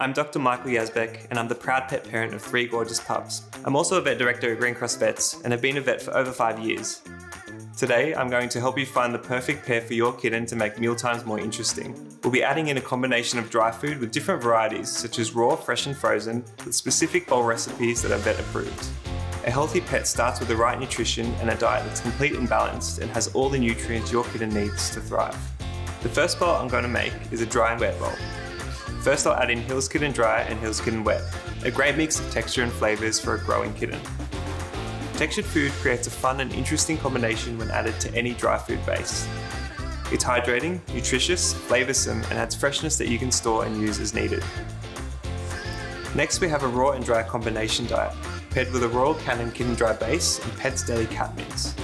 I'm Dr. Michael Yazbeck, and I'm the proud pet parent of three gorgeous pups. I'm also a vet director at Greencross Vets and have been a vet for over five years. Today, I'm going to help you find the perfect pair for your kitten to make mealtimes more interesting. We'll be adding in a combination of dry food with different varieties, such as raw, fresh, and frozen, with specific bowl recipes that are vet approved. A healthy pet starts with the right nutrition and a diet that's complete and balanced and has all the nutrients your kitten needs to thrive. The first bowl I'm going to make is a dry and wet bowl. First I'll add in Hill's Kitten Dry and Hill's Kitten Wet, a great mix of texture and flavours for a growing kitten. Textured food creates a fun and interesting combination when added to any dry food base. It's hydrating, nutritious, flavoursome and adds freshness that you can store and use as needed. Next we have a raw and dry combination diet, paired with a Royal Canin Kitten Dry base and Pet's Daily Cat Mints.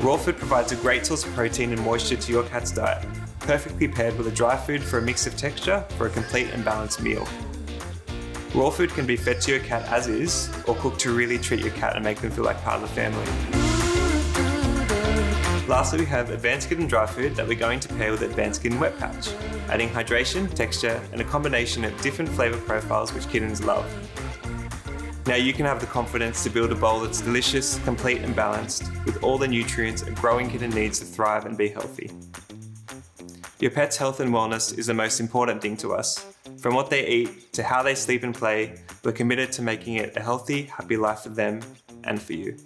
Raw food provides a great source of protein and moisture to your cat's diet, perfectly paired with a dry food for a mix of texture for a complete and balanced meal. Raw food can be fed to your cat as is, or cooked to really treat your cat and make them feel like part of the family. Lastly, we have Advance Kitten Dry Food that we're going to pair with Advance Kitten Wet Patch, adding hydration, texture, and a combination of different flavour profiles which kittens love. Now you can have the confidence to build a bowl that's delicious, complete and balanced, with all the nutrients a growing kitten needs to thrive and be healthy. Your pet's health and wellness is the most important thing to us. From what they eat to how they sleep and play, we're committed to making it a healthy, happy life for them and for you.